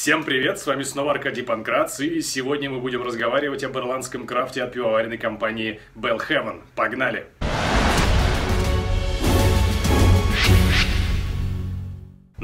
Всем привет, с вами снова Аркадий Панкратс, и сегодня мы будем разговаривать об ирландском крафте от пивоваренной компании Bell Heaven. Погнали!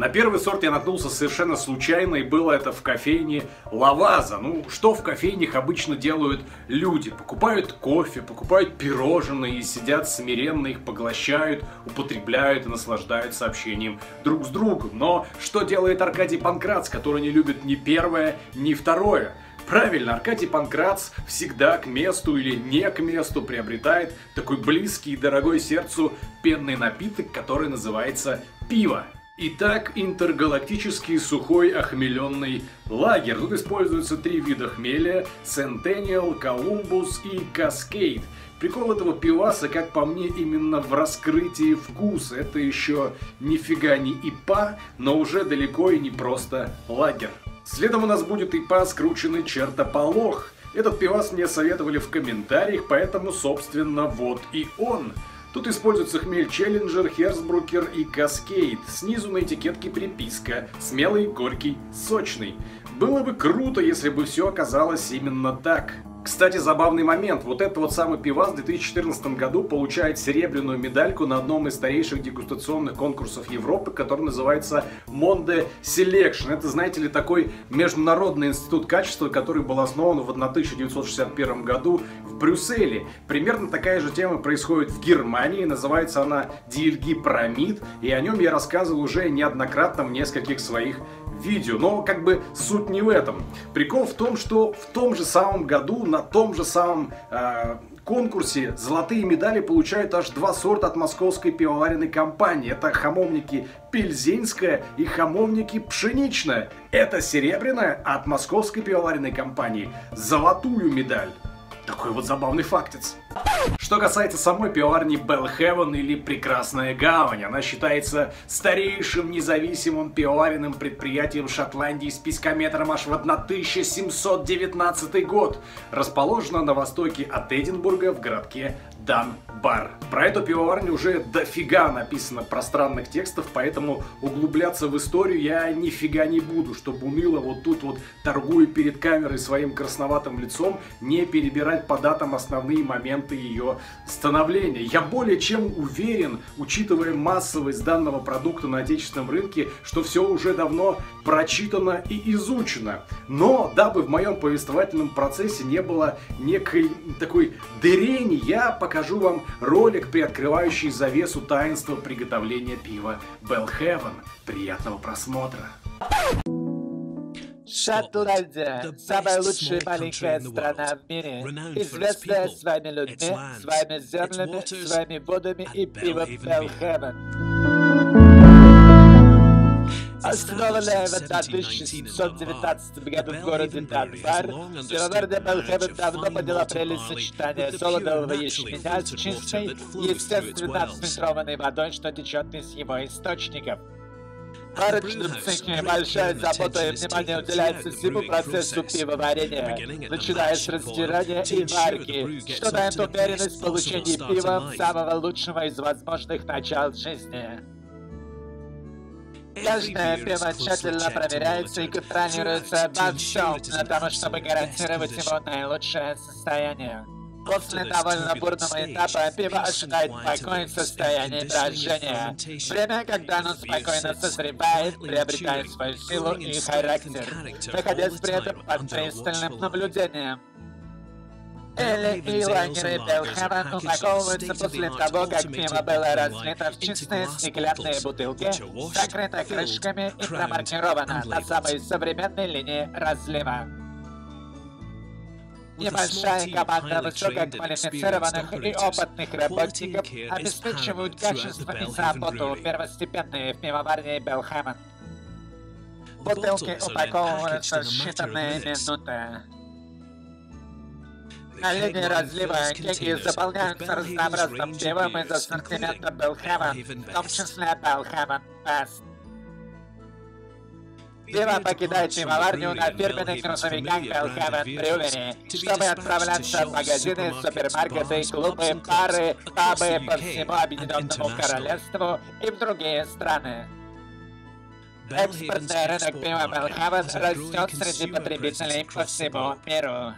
На первый сорт я наткнулся совершенно случайно, и было это в кофейне Лаваза. Ну, что в кофейнях обычно делают люди? Покупают кофе, покупают пирожные и сидят смиренно, их поглощают, употребляют и наслаждаются общением друг с другом. Но что делает Аркадий Панкратс, который не любит ни первое, ни второе? Правильно, Аркадий Панкратс всегда к месту или не к месту приобретает такой близкий и дорогой сердцу пенный напиток, который называется пиво. Итак, интергалактический сухой охмеленный лагерь. Тут используются три вида хмеля – Centennial, Columbus и Cascade. Прикол этого пиваса, как по мне, именно в раскрытии вкуса. Это еще нифига не ИПА, но уже далеко и не просто лагерь. Следом у нас будет ИПА скрученный чертополох. Этот пивас мне советовали в комментариях, поэтому, собственно, вот и он – Тут используется хмель Челленджер, Херсбрукер и Каскейд. Снизу на этикетке приписка «Смелый, горький, сочный». Было бы круто, если бы все оказалось именно так. Кстати, забавный момент. Вот этот вот самый пивас в 2014 году получает серебряную медальку на одном из старейших дегустационных конкурсов Европы, который называется Monde Selection. Это, знаете ли, такой международный институт качества, который был основан в 1961 году в Брюсселе. Примерно такая же тема происходит в Германии. Называется она DLG Pyramid, и о нем я рассказывал уже неоднократно в нескольких своих видео. Но как бы суть не в этом. Прикол в том, что в том же самом году, на том же самом э, конкурсе золотые медали получают аж два сорта от московской пивоваренной компании. Это хамовники Пельзенская и хамовники Пшеничная. Это серебряная, от московской пивоваренной компании золотую медаль. Такой вот забавный фактец. Что касается самой пивоварни Белхевен или Прекрасная Гавань, она считается старейшим независимым пивоваренным предприятием Шотландии с пискометром аж в 1719 год. Расположена на востоке от Эдинбурга в городке Дан-Бар. Про эту пивоварню уже дофига написано пространных текстов, поэтому углубляться в историю я нифига не буду, чтобы уныло вот тут вот торгую перед камерой своим красноватым лицом, не перебирать по датам основные моменты ее становления. Я более чем уверен, учитывая массовость данного продукта на отечественном рынке, что все уже давно прочитано и изучено. Но, дабы в моем повествовательном процессе не было некой такой дырени, я пока покажу вам ролик, приоткрывающий завесу таинства приготовления пива Bellhaven. Приятного просмотра! Шотландия – самая лучшая маленькая страна в мире, известная своими людьми, своими землями, своими водами и пивом Bellhaven. Основанная в 1719 году в городе Данбар, Северная Белхевен давно поняла прелесть сочетания солодового ячменя с чистой, естественно отфильтрованной водой, что течет из его источников. В Варочном цехе большая забота и внимание уделяется всему процессу пивоварения, начиная с растирания и варки, что дает уверенность в получении пива самого лучшего из возможных начал жизни. Каждое пиво тщательно проверяется и контролируется во всем для того, чтобы гарантировать его наилучшее состояние. После довольно бурного этапа пиво ожидает покой в состоянии брожения. Время, когда оно спокойно созревает, приобретает свою силу и характер, находясь при этом под пристальным наблюдением. Эли и лагеры Белхевен упаковываются после того, как пиво было разлито в чистые стеклянные бутылки, закрыто крышками и промаркировано на самой современной линии разлива. Небольшая команда высококвалифицированных и опытных работников обеспечивают качество и заботу первостепенные в пивоварне Белхэмон. Бутылки упаковываются в считанные минуты. Линии разлива кеги заполняются разнообразным пивом из ассортимента Белхевен, в том числе Белхевен Бест. Пиво покидает пивоварню на фирменных грузовиках Белхевен Брювери, чтобы отправляться в магазины, супермаркеты, клубы, бары, пабы по всему Объединенному Королевству и в другие страны. Экспортный рынок пива Белхавен растет среди потребителей по всему миру.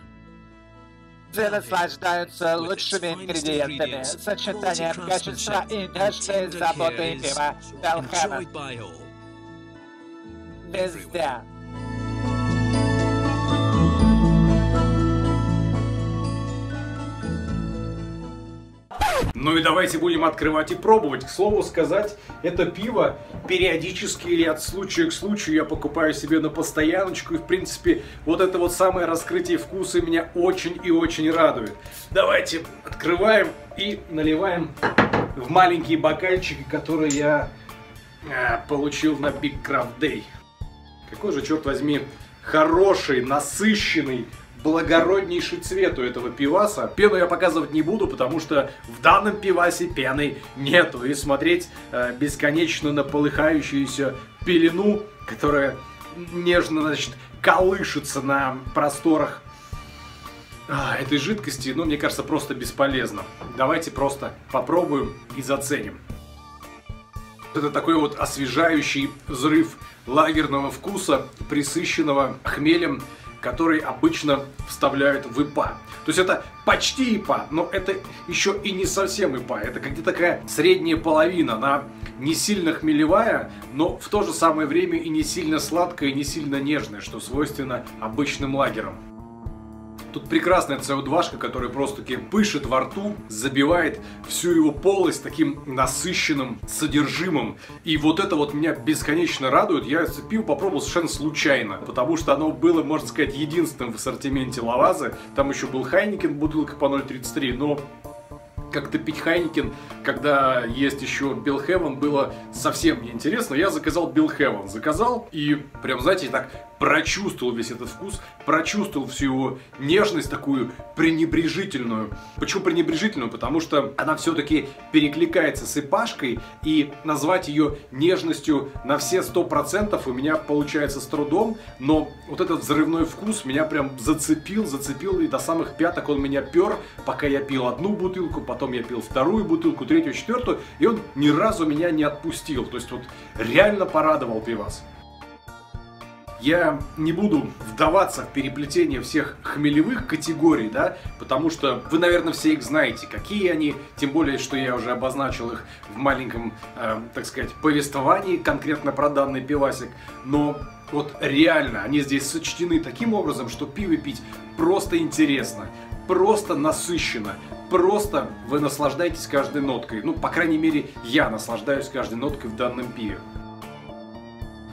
Наслаждаются лучшими ингредиентами, сочетанием качества и нежной заботы пива Белхавен. Везде. Ну и давайте будем открывать и пробовать. К слову сказать, это пиво периодически или от случая к случаю я покупаю себе на постояночку. И в принципе вот это вот самое раскрытие вкуса меня очень и очень радует. Давайте открываем и наливаем в маленькие бокальчики, которые я э, получил на Big Craft Day. Какой же, черт возьми, хороший, насыщенный, благороднейший цвет у этого пиваса. Пену я показывать не буду, потому что в данном пивасе пены нету. И смотреть э, бесконечно на полыхающуюся пелену, которая нежно, значит, колышется на просторах а, этой жидкости, ну, мне кажется, просто бесполезно. Давайте просто попробуем и заценим. Это такой вот освежающий взрыв лагерного вкуса, присыщенного хмелем который обычно вставляют в ИПА. То есть это почти ИПА, но это еще и не совсем ИПА. Это как-то такая средняя половина. Она не сильно хмелевая, но в то же самое время и не сильно сладкая, и не сильно нежная, что свойственно обычным лагерам. Тут прекрасная CO2, которая просто-таки пышет во рту, забивает всю его полость таким насыщенным содержимым. И вот это вот меня бесконечно радует. Я это пиво попробовал совершенно случайно, потому что оно было, можно сказать, единственным в ассортименте Лавазы. Там еще был Хайникен бутылка по 0.33, но как-то пить Heineken, когда есть еще Belhaven, было совсем неинтересно. Я заказал Belhaven. Заказал и прям, знаете, так прочувствовал весь этот вкус, прочувствовал всю его нежность такую пренебрежительную. Почему пренебрежительную? Потому что она все-таки перекликается с эпашкой, и назвать ее нежностью на все сто процентов у меня получается с трудом, но вот этот взрывной вкус меня прям зацепил, зацепил, и до самых пяток он меня пер, пока я пил одну бутылку, потом я пил вторую бутылку, третью, четвертую, и он ни разу меня не отпустил. То есть вот реально порадовал пивас. Я не буду вдаваться в переплетение всех хмелевых категорий, да, потому что вы, наверное, все их знаете, какие они, тем более, что я уже обозначил их в маленьком, э, так сказать, повествовании конкретно про данный пивасик, но вот реально они здесь сочтены таким образом, что пиво пить просто интересно, просто насыщенно, просто вы наслаждаетесь каждой ноткой. Ну, по крайней мере, я наслаждаюсь каждой ноткой в данном пиве.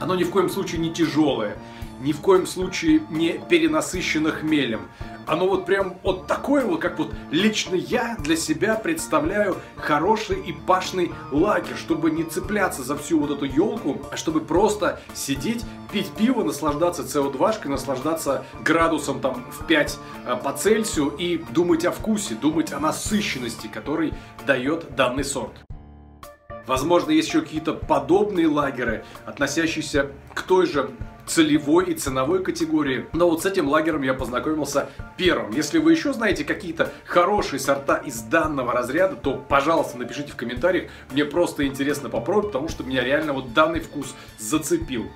Оно ни в коем случае не тяжелое, ни в коем случае не перенасыщено хмелем. Оно вот прям вот такое вот, как вот лично я для себя представляю хороший и пашный лагерь, чтобы не цепляться за всю вот эту елку, а чтобы просто сидеть, пить пиво, наслаждаться CO2, наслаждаться градусом там в 5 э, по Цельсию и думать о вкусе, думать о насыщенности, который дает данный сорт. Возможно, есть еще какие-то подобные лагеры, относящиеся к той же целевой и ценовой категории. Но вот с этим лагером я познакомился первым. Если вы еще знаете какие-то хорошие сорта из данного разряда, то, пожалуйста, напишите в комментариях. Мне просто интересно попробовать, потому что меня реально вот данный вкус зацепил.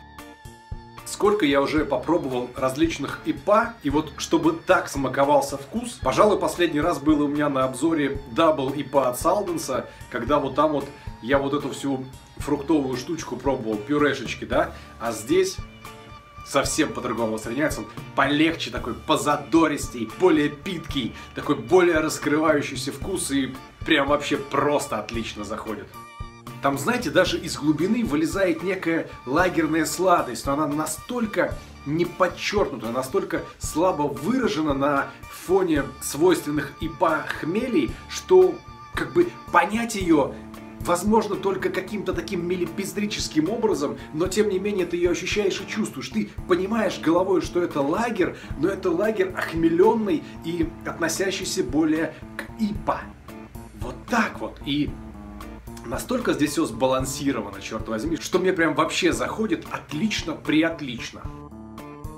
Сколько я уже попробовал различных ИПА, и вот чтобы так смаковался вкус, пожалуй, последний раз было у меня на обзоре Double ИПА от Салденса, когда вот там вот я вот эту всю фруктовую штучку пробовал, пюрешечки, да, а здесь совсем по-другому воспринимается. Он полегче такой, позадористей, более питкий, такой более раскрывающийся вкус и прям вообще просто отлично заходит. Там, знаете, даже из глубины вылезает некая лагерная сладость, но она настолько не подчеркнута, настолько слабо выражена на фоне свойственных ипа хмелей, что как бы понять ее возможно, только каким-то таким мелепиздрическим образом, но тем не менее ты ее ощущаешь и чувствуешь. Ты понимаешь головой, что это лагерь, но это лагерь охмеленный и относящийся более к ИПА. Вот так вот. И настолько здесь все сбалансировано, черт возьми, что мне прям вообще заходит отлично, приотлично.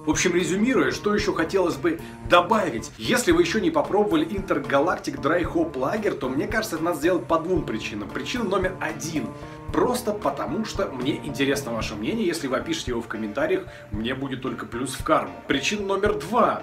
В общем, резюмируя, что еще хотелось бы добавить. Если вы еще не попробовали Intergalactic Dry Hop Lager, то мне кажется, это надо сделать по двум причинам. Причина номер один. Просто потому, что мне интересно ваше мнение. Если вы опишете его в комментариях, мне будет только плюс в карму. Причина номер два.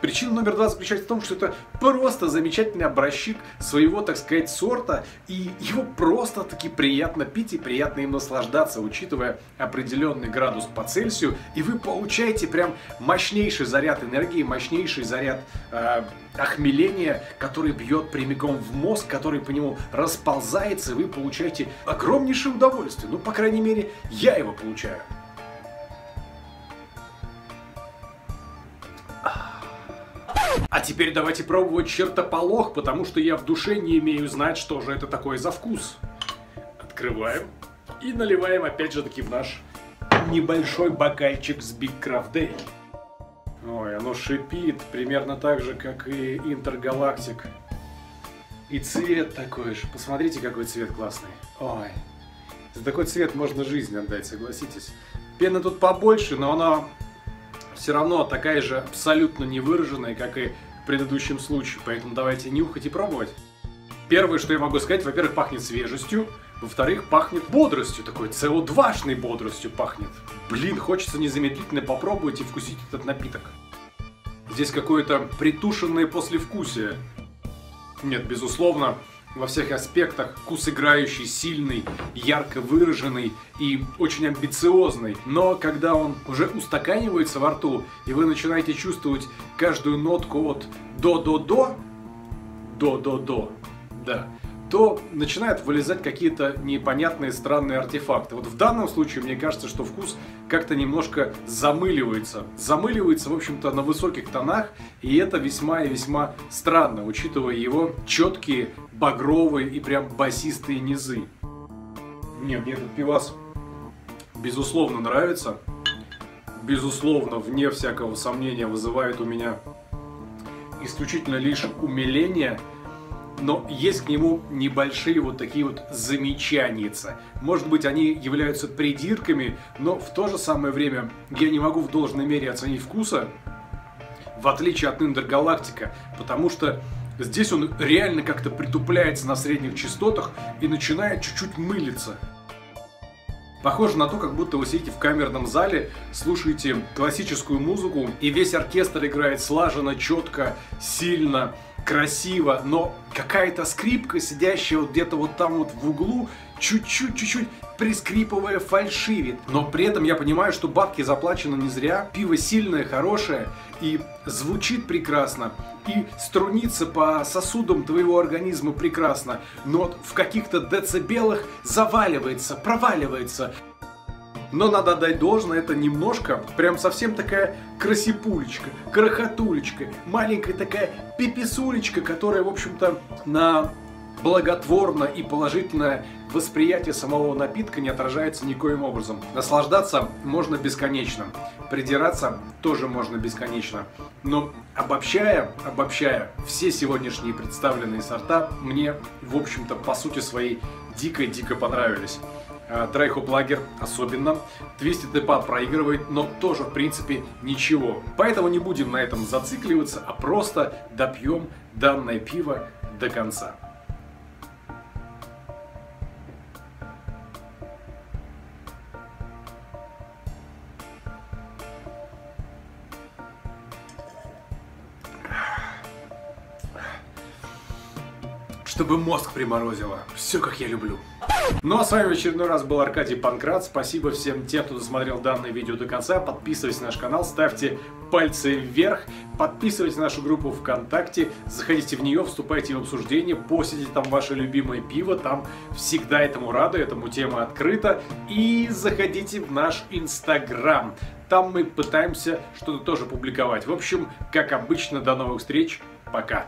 Причина номер два заключается в том, что это просто замечательный образчик своего, так сказать, сорта, и его просто-таки приятно пить и приятно им наслаждаться, учитывая определенный градус по Цельсию, и вы получаете прям мощнейший заряд энергии, мощнейший заряд э, охмеления, который бьет прямиком в мозг, который по нему расползается, и вы получаете огромнейшее удовольствие. Ну, по крайней мере, я его получаю. Теперь давайте пробовать чертополох, потому что я в душе не имею знать, что же это такое за вкус. Открываем и наливаем опять же таки в наш небольшой бокальчик с Big Craft Day. Ой, оно шипит примерно так же, как и Интергалактик. И цвет такой же. Посмотрите, какой цвет классный. Ой, за такой цвет можно жизнь отдать, согласитесь. Пена тут побольше, но она все равно такая же абсолютно невыраженная, как и предыдущем случае. Поэтому давайте нюхать и пробовать. Первое, что я могу сказать, во-первых, пахнет свежестью, во-вторых, пахнет бодростью, такой CO2-шной бодростью пахнет. Блин, хочется незамедлительно попробовать и вкусить этот напиток. Здесь какое-то притушенное послевкусие. Нет, безусловно, во всех аспектах, вкус играющий, сильный, ярко выраженный и очень амбициозный. Но когда он уже устаканивается во рту, и вы начинаете чувствовать каждую нотку от до-до-до, до-до-до, да, то начинают вылезать какие-то непонятные странные артефакты. Вот в данном случае мне кажется, что вкус как-то немножко замыливается. Замыливается, в общем-то, на высоких тонах, и это весьма и весьма странно, учитывая его четкие, багровые и прям басистые низы. Нет, мне этот пивас безусловно нравится. Безусловно, вне всякого сомнения, вызывает у меня исключительно лишь умиление – но есть к нему небольшие вот такие вот замечания. Может быть, они являются придирками, но в то же самое время я не могу в должной мере оценить вкуса, в отличие от Ниндер Галактика, потому что здесь он реально как-то притупляется на средних частотах и начинает чуть-чуть мылиться. Похоже на то, как будто вы сидите в камерном зале, слушаете классическую музыку, и весь оркестр играет слаженно, четко, сильно, красиво, но какая-то скрипка, сидящая вот где-то вот там вот в углу, чуть-чуть, чуть-чуть прискрипывая фальшивит. Но при этом я понимаю, что бабки заплачены не зря, пиво сильное, хорошее и звучит прекрасно, и струнится по сосудам твоего организма прекрасно, но в каких-то децибелах заваливается, проваливается. Но надо отдать должное, это немножко, прям совсем такая красипулечка, крохотулечка, маленькая такая пиписулечка, которая, в общем-то, на благотворно и положительное восприятие самого напитка не отражается никоим образом. Наслаждаться можно бесконечно, придираться тоже можно бесконечно. Но обобщая, обобщая все сегодняшние представленные сорта, мне, в общем-то, по сути своей дико-дико понравились. Драйхоп Лагер особенно. Твистед Депад проигрывает, но тоже в принципе ничего. Поэтому не будем на этом зацикливаться, а просто допьем данное пиво до конца. Чтобы мозг приморозило. Все как я люблю. Ну а с вами в очередной раз был Аркадий Панкрат. Спасибо всем тем, кто досмотрел данное видео до конца. Подписывайтесь на наш канал, ставьте пальцы вверх, подписывайтесь на нашу группу ВКонтакте, заходите в нее, вступайте в обсуждение, посидите там ваше любимое пиво, там всегда этому рады, этому тема открыта. И заходите в наш Инстаграм. Там мы пытаемся что-то тоже публиковать. В общем, как обычно, до новых встреч. Пока.